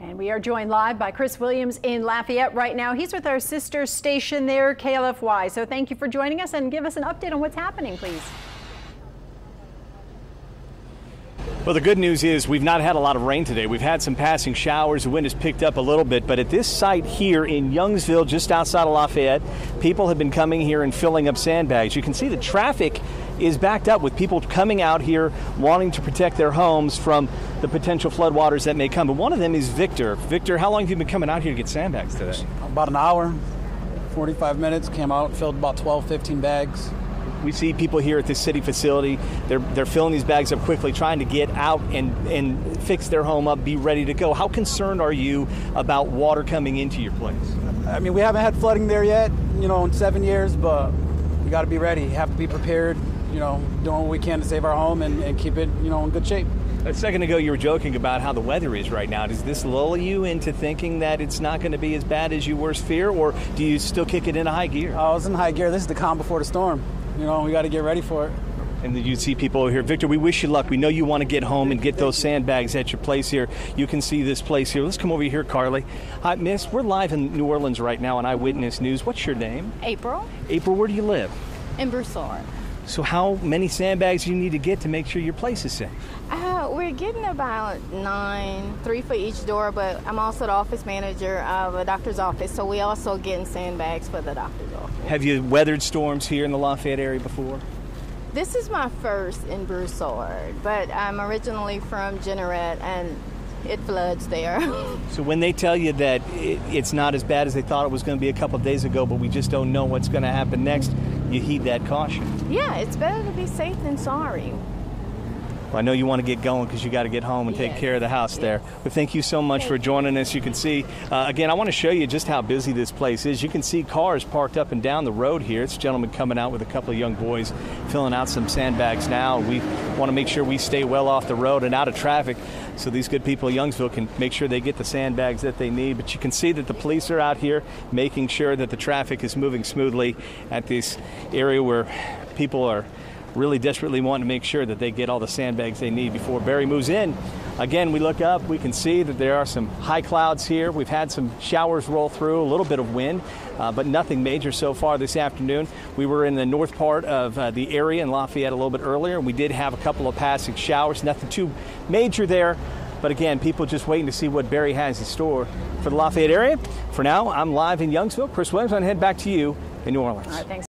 And we are joined live by Chris Williams in Lafayette right now. He's with our sister station there, KLFY. So thank you for joining us and give us an update on what's happening, please. Well, the good news is we've not had a lot of rain today. We've had some passing showers. The wind has picked up a little bit, but at this site here in Youngsville, just outside of Lafayette, people have been coming here and filling up sandbags. You can see the traffic is backed up with people coming out here wanting to protect their homes from the potential floodwaters that may come. But one of them is Victor. Victor, how long have you been coming out here to get sandbags today? About an hour, 45 minutes. Came out, filled about 12, 15 bags. We see people here at this city facility. They're, they're filling these bags up quickly, trying to get out and, and fix their home up, be ready to go. How concerned are you about water coming into your place? I mean, we haven't had flooding there yet, you know, in seven years, but we got to be ready. Have to be prepared, you know, doing what we can to save our home and, and keep it, you know, in good shape. A second ago, you were joking about how the weather is right now. Does this lull you into thinking that it's not going to be as bad as you worst fear, or do you still kick it into high gear? Oh, I was in high gear. This is the calm before the storm. You know, we got to get ready for it. And you see people over here. Victor, we wish you luck. We know you want to get home and get those sandbags at your place here. You can see this place here. Let's come over here, Carly. Hi, Miss. We're live in New Orleans right now on Eyewitness News. What's your name? April April, where do you live? in Broussard. So, how many sandbags do you need to get to make sure your place is safe? Uh, we're getting about nine, three for each door, but I'm also the office manager of a doctor's office, so we also getting sandbags for the doctor's office. Have you weathered storms here in the Lafayette area before? This is my first in Broussard, but I'm originally from Jeanerette and it floods there. So when they tell you that it, it's not as bad as they thought it was going to be a couple of days ago, but we just don't know what's going to happen next, you heed that caution. yeah, it's better to be safe than sorry. Well, I know you want to get going because you got to get home and take care of the house there. But thank you so much for joining us. You can see, uh, again, I want to show you just how busy this place is. You can see cars parked up and down the road here. It's a gentleman coming out with a couple of young boys filling out some sandbags now. We want to make sure we stay well off the road and out of traffic so these good people of Youngsville can make sure they get the sandbags that they need. But you can see that the police are out here making sure that the traffic is moving smoothly at this area where people are really desperately wanting to make sure that they get all the sandbags they need before Barry moves in. Again, we look up, we can see that there are some high clouds here. We've had some showers roll through, a little bit of wind, uh, but nothing major so far this afternoon. We were in the north part of uh, the area in Lafayette a little bit earlier, and we did have a couple of passing showers. Nothing too major there. But again, people just waiting to see what Barry has in store for the Lafayette area. For now, I'm live in Youngsville. Chris Williams, I'm head back to you in New Orleans. All right, thanks.